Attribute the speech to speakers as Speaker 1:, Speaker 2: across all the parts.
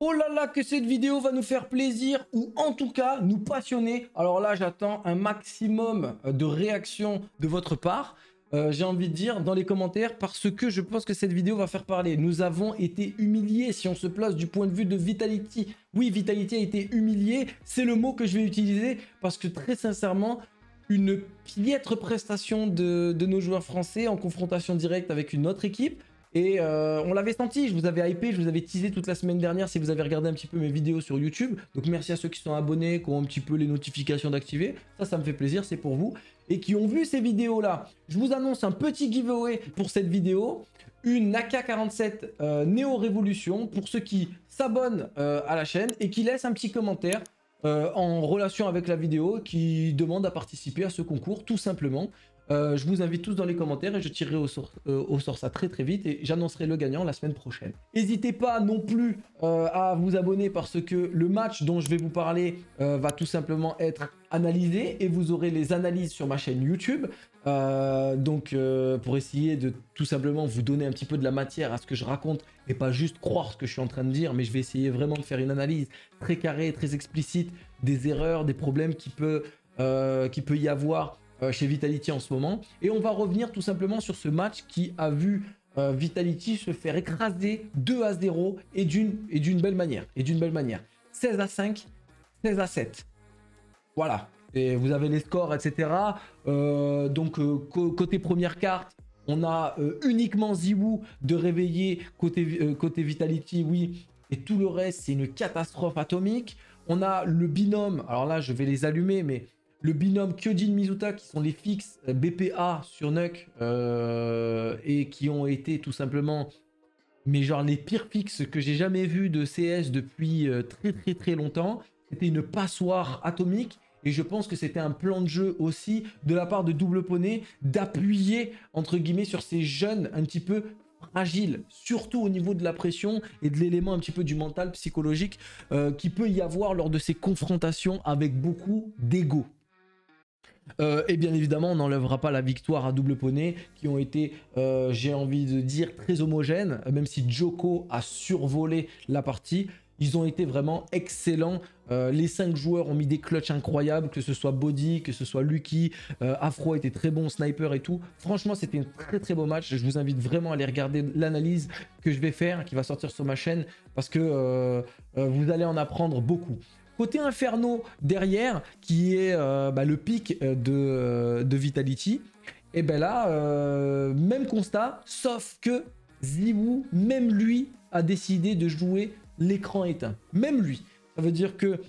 Speaker 1: Oh là là, que cette vidéo va nous faire plaisir ou en tout cas nous passionner. Alors là, j'attends un maximum de réactions de votre part. Euh, j'ai envie de dire dans les commentaires parce que je pense que cette vidéo va faire parler. Nous avons été humiliés si on se place du point de vue de Vitality. Oui, Vitality a été humilié, c'est le mot que je vais utiliser parce que très sincèrement, une piètre prestation de nos joueurs français en confrontation directe avec une autre équipe. Et euh, on l'avait senti, je vous avais hypé, je vous avais teasé toute la semaine dernière si vous avez regardé un petit peu mes vidéos sur YouTube. Donc merci à ceux qui sont abonnés, qui ont un petit peu les notifications d'activer. Ça, ça me fait plaisir, c'est pour vous. Et qui ont vu ces vidéos-là. Je vous annonce un petit giveaway pour cette vidéo. Une AK-47 euh, Néo Révolution pour ceux qui s'abonnent euh, à la chaîne et qui laissent un petit commentaire en relation avec la vidéo qui demande à participer à ce concours tout simplement. Euh, je vous invite tous dans les commentaires et je tirerai au sort, euh, au sort ça très très vite et j'annoncerai le gagnant la semaine prochaine. N'hésitez pas non plus euh, à vous abonner parce que le match dont je vais vous parler va tout simplement être analysé et vous aurez les analyses sur ma chaîne YouTube. donc pour essayer de tout simplement vous donner un petit peu de la matière à ce que je raconte et pas juste croire ce que je suis en train de dire, mais je vais essayer vraiment de faire une analyse très carrée, très explicite des erreurs, des problèmes qui peut, qui peut y avoir chez Vitality en ce moment. Et on va revenir tout simplement sur ce match qui a vu euh, Vitality se faire écraser 2 à 0 et d'une belle manière. Et d'une belle manière. 16 à 5, 16 à 7. Voilà. Et vous avez les scores, etc. Euh, donc, côté première carte, on a uniquement Ziwu de réveiller côté, côté Vitality, oui. Et tout le reste, c'est une catastrophe atomique. On a le binôme. Alors là, je vais les allumer, mais le binôme Kyojin Mizuta qui sont les fixes euh, BPA sur Nuck euh, et qui ont été tout simplement les pires fixes que j'ai jamais vu de CS depuis euh, très très très longtemps. C'était une passoire atomique et je pense que c'était un plan de jeu aussi de la part de Double Poney d'appuyer entre guillemets sur ces jeunes un petit peu fragiles, surtout au niveau de la pression et de l'élément un petit peu du mental psychologique qui peut y avoir lors de ces confrontations avec beaucoup d'ego. Euh, et bien évidemment, on n'enlèvera pas la victoire à double poney, qui ont été, euh, j'ai envie de dire, très homogènes, même si Joko a survolé la partie. Ils ont été vraiment excellents. Euh, les cinq joueurs ont mis des clutches incroyables, que ce soit Body, que ce soit Lucky, Afro était très bon, Sniper et tout. Franchement, c'était un très très beau match. Je vous invite vraiment à aller regarder l'analyse que je vais faire, qui va sortir sur ma chaîne, parce que vous allez en apprendre beaucoup. Côté Inferno derrière, qui est euh, bah, le pic euh, euh, de, Vitality, et ben là, même constat, sauf que Ziwu, même lui, a décidé de jouer l'écran éteint. Même lui. Ça veut dire que,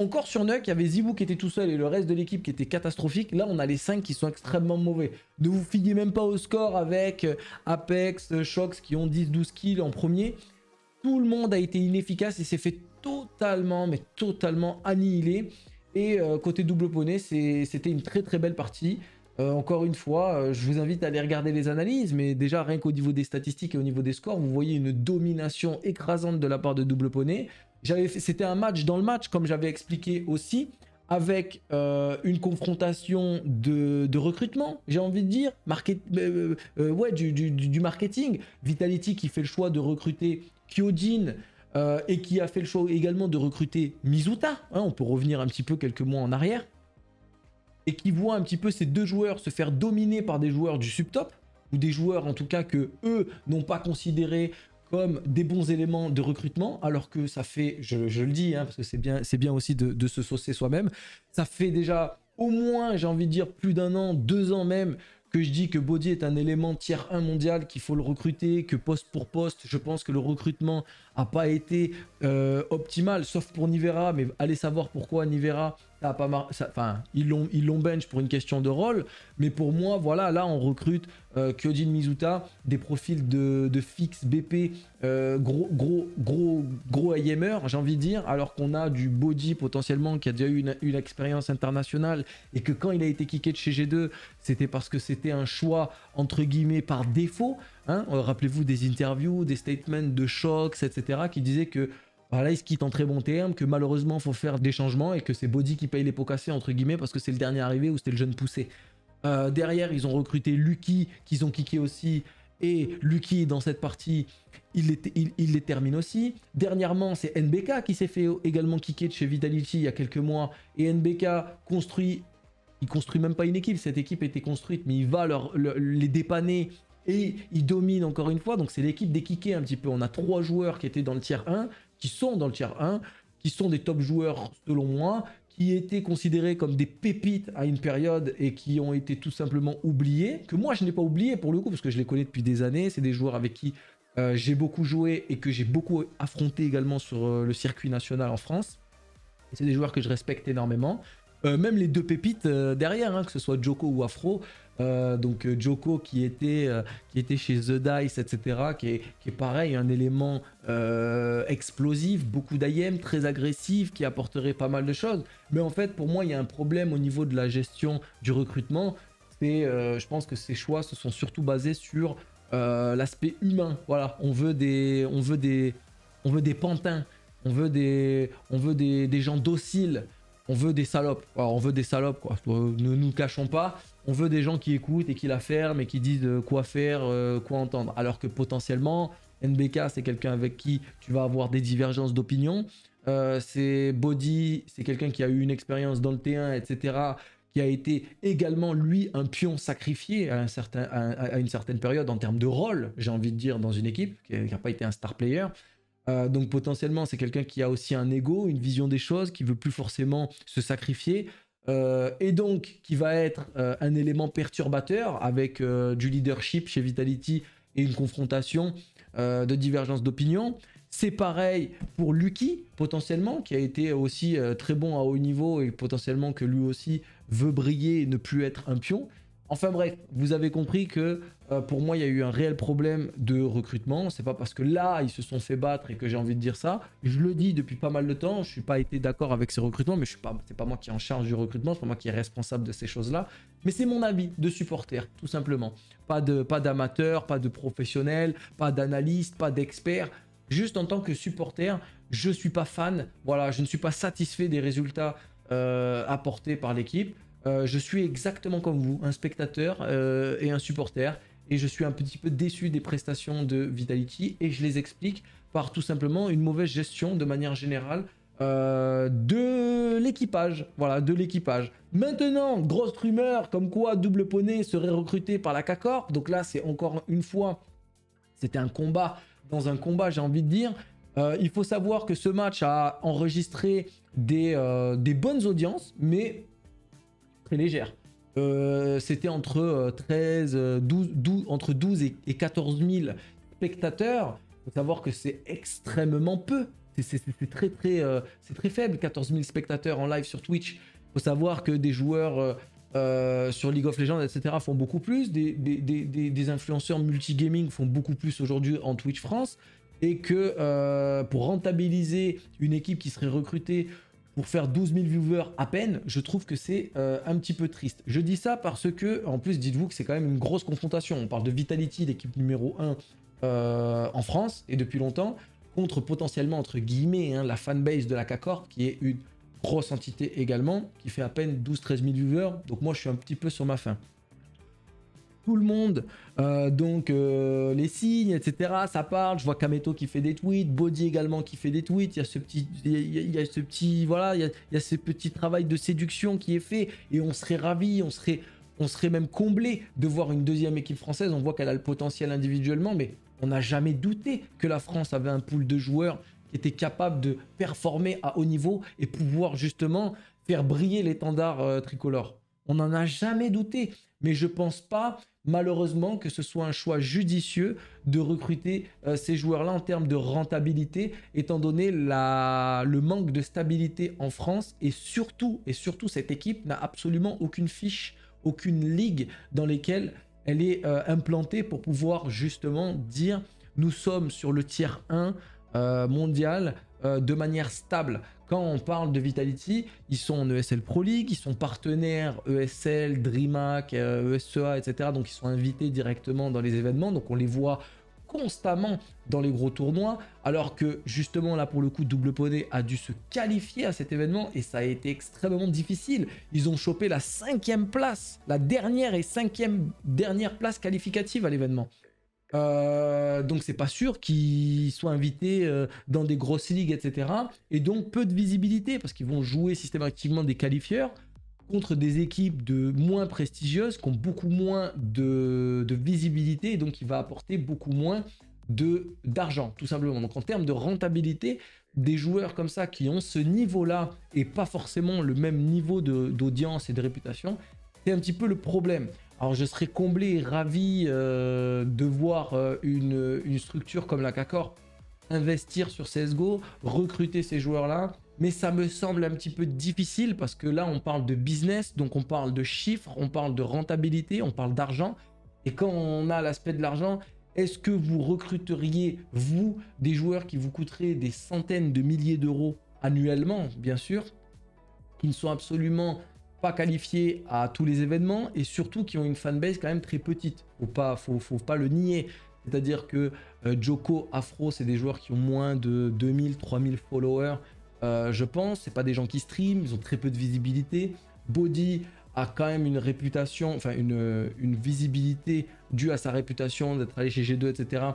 Speaker 1: encore sur Nuck, il y avait Ziwu qui était tout seul et le reste de l'équipe qui était catastrophique. Là, on a les 5 qui sont extrêmement mauvais. Ne vous fiez même pas au score avec Apex, Shox qui ont 10-12 kills en premier. Tout le monde a été inefficace et s'est fait totalement, mais totalement annihilé. Et euh, côté double poney, c'était une très très belle partie. Euh, encore une fois, euh, je vous invite à aller regarder les analyses, mais déjà rien qu'au niveau des statistiques et au niveau des scores, vous voyez une domination écrasante de la part de double poney. C'était un match dans le match, comme j'avais expliqué aussi, avec une confrontation de, recrutement, j'ai envie de dire, du, du, marketing. Vitality qui fait le choix de recruter Kyojin, euh, et qui a fait le choix également de recruter Mizuta, hein, on peut revenir un petit peu quelques mois en arrière, et qui voit un petit peu ces deux joueurs se faire dominer par des joueurs du subtop, ou des joueurs en tout cas que eux n'ont pas considéré comme des bons éléments de recrutement, alors que ça fait, je, le dis, hein, parce que c'est bien, bien aussi de, de se saucer soi-même, ça fait déjà au moins, j'ai envie de dire, plus d'un an, deux ans même, que je dis que Body est un élément tiers 1 mondial, qu'il faut le recruter, que poste pour poste, je pense que le recrutement a pas été euh, optimal, sauf pour Nivera, mais allez savoir pourquoi Nivera ça a pas mar... enfin ils l'ont ils l'ont bench pour une question de rôle, mais pour moi voilà là on recrute euh, Kyojin Mizuta, des profils de, de fixe BP, euh, gros gros gros gros IMR, j'ai envie de dire, alors qu'on a du Body potentiellement qui a déjà eu une, expérience internationale et que quand il a été kické de chez G2, c'était parce que c'était un choix entre guillemets par défaut. Hein. Rappelez-vous des interviews, des statements de chocs, etc., qui disaient que voilà, il se quitte en très bon terme, que malheureusement, il faut faire des changements et que c'est Body qui paye les pots cassés, entre guillemets, parce que c'est le dernier arrivé ou c'était le jeune poussé. Euh, derrière, ils ont recruté Lucky, qu'ils ont kické aussi, et Lucky dans cette partie, il les, il, les termine aussi. Dernièrement, c'est NBK qui s'est fait également kicker de chez Vitality il y a quelques mois. Et NBK construit, il construit même pas une équipe, cette équipe était construite, mais il va leur, les dépanner et il domine encore une fois. Donc c'est l'équipe des kickés un petit peu. On a trois joueurs qui étaient dans le tiers 1, qui sont dans le tiers 1, qui sont des top joueurs selon moi, qui étaient considérés comme des pépites à une période et qui ont été tout simplement oubliés, que moi je n'ai pas oublié pour le coup, parce que je les connais depuis des années, c'est des joueurs avec qui euh, j'ai beaucoup joué et que j'ai beaucoup affronté également sur euh, le circuit national en France. C'est des joueurs que je respecte énormément. Euh, même les deux pépites derrière, hein, que ce soit Joko ou Afro, euh, donc euh, Joko qui était, euh, qui était chez The Dice, etc., qui est, qui est pareil, un élément explosif, beaucoup d'IM, très agressif, qui apporterait pas mal de choses. Mais en fait, pour moi, il y a un problème au niveau de la gestion du recrutement. C'est, je pense que ces choix se sont surtout basés sur l'aspect humain. Voilà, on veut des, on veut des, on veut des pantins, on veut des, on veut des, des gens dociles on veut des salopes. on veut des salopes, quoi. Ne nous cachons pas. On veut des gens qui écoutent et qui la ferment et qui disent euh, quoi faire, euh, quoi entendre. Alors que potentiellement, NBK, c'est quelqu'un avec qui tu vas avoir des divergences d'opinion. Euh, c'est Body, c'est quelqu'un qui a eu une expérience dans le T1, etc. Qui a été également, lui, un pion sacrifié à, une certaine période en termes de rôle, j'ai envie de dire, dans une équipe, qui n'a pas été un star player. Donc potentiellement, c'est quelqu'un qui a aussi un ego, une vision des choses, qui veut plus forcément se sacrifier. Euh, et donc qui va être euh, un élément perturbateur avec euh, du leadership chez Vitality et une confrontation de divergence d'opinion. C'est pareil pour Lucky, potentiellement, qui a été aussi très bon à haut niveau et potentiellement que lui aussi veut briller et ne plus être un pion. Enfin bref, vous avez compris que euh, pour moi, il y a eu un réel problème de recrutement. C'est pas parce que là, ils se sont fait battre et que j'ai envie de dire ça. Je le dis depuis pas mal de temps. Je suis pas été d'accord avec ces recrutements, mais je suis pas, moi qui est en charge du recrutement, c'est pas moi qui est responsable de ces choses-là. Mais c'est mon avis de supporter, tout simplement. Pas pas d'amateur, pas de professionnel, pas d'analyste, pas d'expert. Juste en tant que supporter, je suis pas fan. Voilà, je ne suis pas satisfait des résultats euh, apportés par l'équipe. Euh, je suis exactement comme vous, un spectateur euh, et un supporter, et je suis un petit peu déçu des prestations de Vitality, et je les explique par tout simplement une mauvaise gestion de manière générale euh, de l'équipage. Voilà, de l'équipage. Maintenant, grosse rumeur comme quoi Double Poney serait recruté par la CACORP. Donc là, c'est encore une fois, c'était un combat dans un combat, j'ai envie de dire. il faut savoir que ce match a enregistré des bonnes audiences, mais très légère. Euh, c'était entre 13, euh, 12, euh, entre 12 et, 14 000 spectateurs. Il faut savoir que c'est extrêmement peu. C'est très très, c'est très faible, 14 000 spectateurs en live sur Twitch. Il faut savoir que des joueurs sur League of Legends, etc., font beaucoup plus. Des, des, des influenceurs multigaming font beaucoup plus aujourd'hui en Twitch France. Et que pour rentabiliser une équipe qui serait recrutée pour faire 12 000 viewers à peine, je trouve que c'est euh, un petit peu triste. Je dis ça parce que, en plus, dites-vous que c'est quand même une grosse confrontation. On parle de Vitality, l'équipe numéro 1 euh, en France, et depuis longtemps, contre potentiellement, entre guillemets, hein, la fanbase de la CACORP, qui est une grosse entité également, qui fait à peine 12-13 000 viewers. Donc moi, je suis un petit peu sur ma fin tout le monde, euh, donc euh, les signes, etc. Ça parle. Je vois Kameto qui fait des tweets, Body également qui fait des tweets. Il y a ce petit, voilà, il y a, petit travail de séduction qui est fait et on serait ravi, on serait, on serait même comblé de voir une deuxième équipe française. On voit qu'elle a le potentiel individuellement, mais on n'a jamais douté que la France avait un pool de joueurs qui était capable de performer à haut niveau et pouvoir justement faire briller l'étendard euh, tricolore. On n'en a jamais douté, mais je pense pas malheureusement que ce soit un choix judicieux de recruter euh, ces joueurs-là en termes de rentabilité, étant donné le manque de stabilité en France et surtout, et surtout cette équipe n'a absolument aucune fiche, aucune ligue dans lesquelles elle est euh, implantée pour pouvoir justement dire nous sommes sur le tiers 1 euh, mondial de manière stable. Quand on parle de Vitality, ils sont en ESL Pro League, ils sont partenaires ESL, DreamHack, ESEA, etc. Donc ils sont invités directement dans les événements, donc on les voit constamment dans les gros tournois, alors que justement là pour le coup Double Poney a dû se qualifier à cet événement et ça a été extrêmement difficile. Ils ont chopé la cinquième place, la dernière et cinquième dernière place qualificative à l'événement. Euh, donc c'est pas sûr qu'ils soient invités euh, dans des grosses ligues, etc. Et donc peu de visibilité parce qu'ils vont jouer systématiquement des qualifieurs contre des équipes de moins prestigieuses qui ont beaucoup moins de, visibilité et donc il va apporter beaucoup moins d'argent tout simplement. Donc en termes de rentabilité, des joueurs comme ça qui ont ce niveau-là et pas forcément le même niveau d'audience et de réputation, c'est un petit peu le problème. Alors je serais comblé et ravi euh, de voir euh, une, structure comme la CACOR investir sur CSGO, recruter ces joueurs-là, mais ça me semble un petit peu difficile parce que là on parle de business, donc on parle de chiffres, on parle de rentabilité, on parle d'argent, et quand on a l'aspect de l'argent, est-ce que vous recruteriez, vous, des joueurs qui vous coûteraient des centaines de milliers d'euros annuellement, bien sûr, qui ne sont absolument pas qualifiés à tous les événements et surtout qui ont une fanbase quand même très petite. Faut pas, faut, faut pas le nier. C'est-à-dire que euh, Joko, Afro, c'est des joueurs qui ont moins de 2000, 3000 followers, euh, je pense. C'est pas des gens qui streament, ils ont très peu de visibilité. Body, a quand même une réputation, enfin une, visibilité due à sa réputation d'être allé chez G2, etc.,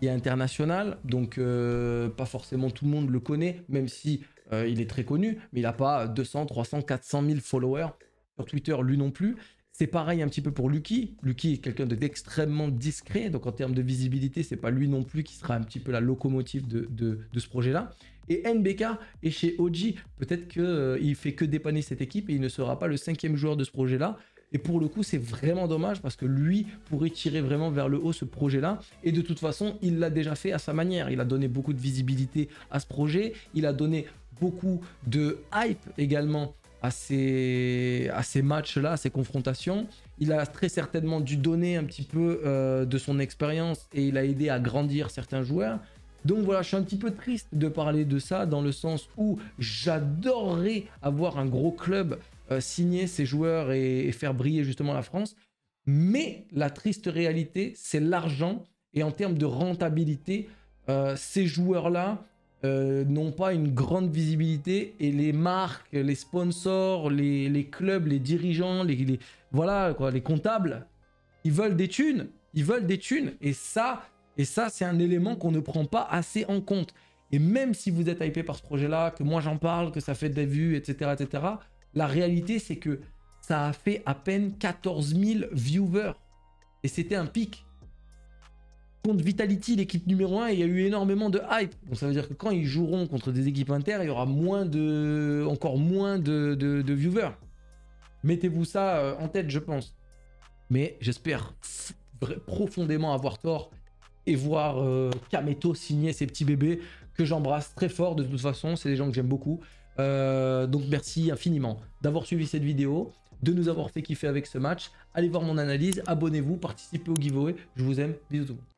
Speaker 1: qui est internationale. Donc, euh, pas forcément tout le monde le connaît, même si euh, il est très connu, mais il n'a pas 200, 300, 400 000 followers sur Twitter, lui non plus. C'est pareil un petit peu pour Lucky. Lucky est quelqu'un d'extrêmement discret, donc en termes de visibilité, c'est pas lui non plus qui sera un petit peu la locomotive de, ce projet-là. Et NBK est chez OG. Peut-être qu'il euh, fait que dépanner cette équipe et il ne sera pas le cinquième joueur de ce projet-là. Et pour le coup, c'est vraiment dommage parce que lui pourrait tirer vraiment vers le haut ce projet-là. Et de toute façon, il l'a déjà fait à sa manière. Il a donné beaucoup de visibilité à ce projet. Il a donné beaucoup de hype également à ces, à ces matchs-là, à ces confrontations. Il a très certainement dû donner un petit peu euh, de son expérience et il a aidé à grandir certains joueurs. Donc voilà, je suis un petit peu triste de parler de ça dans le sens où j'adorerais avoir un gros club euh, signer ses joueurs et, faire briller justement la France. Mais la triste réalité, c'est l'argent. Et en termes de rentabilité, euh, ces joueurs-là euh, n'ont pas une grande visibilité. Et les marques, les sponsors, les, clubs, les dirigeants, les, voilà, les comptables, ils veulent des thunes. Ils veulent des thunes. Et ça, et ça, c'est un élément qu'on ne prend pas assez en compte. Et même si vous êtes hypé par ce projet-là, que moi j'en parle, que ça fait des vues, etc., etc., la réalité c'est que ça a fait à peine 14 000 viewers. Et c'était un pic. Contre Vitality, l'équipe numéro 1, il y a eu énormément de hype. Donc ça veut dire que quand ils joueront contre des équipes inter, il y aura moins de, encore moins de, de viewers. Mettez-vous ça euh, en tête, je pense. Mais j'espère profondément avoir tort et voir euh, Kameto signer ses petits bébés que j'embrasse très fort de toute façon, c'est des gens que j'aime beaucoup. Euh, donc merci infiniment d'avoir suivi cette vidéo, de nous avoir fait kiffer avec ce match. Allez voir mon analyse, abonnez-vous, participez au giveaway, je vous aime, bisous tout le monde.